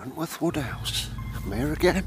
Wentworth Woodhouse. Mayor again.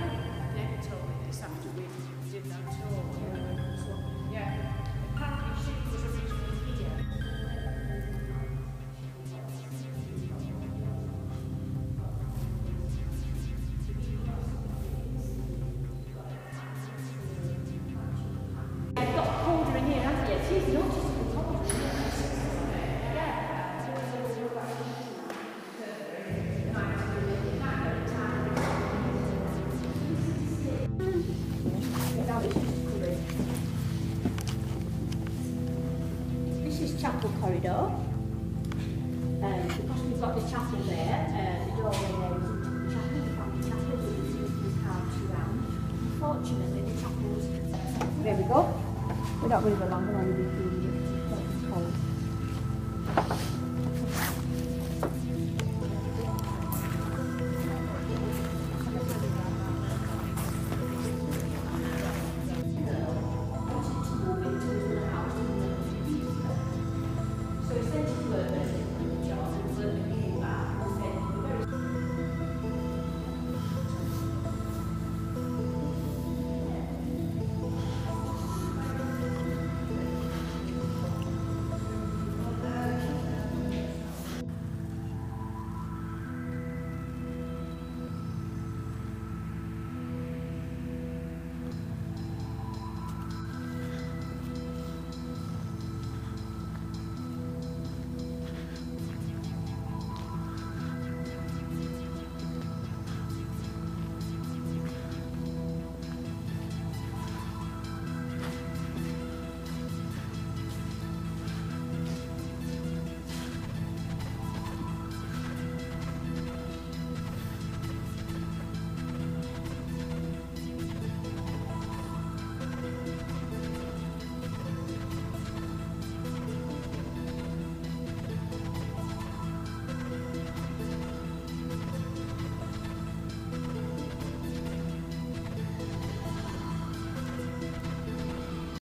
chapel corridor. Um, because we've got the chapel there, uh, the doorway there is the chapel, the family chapel, which is used as carved around. Unfortunately, the chapel was... There we go. We're not going to go longer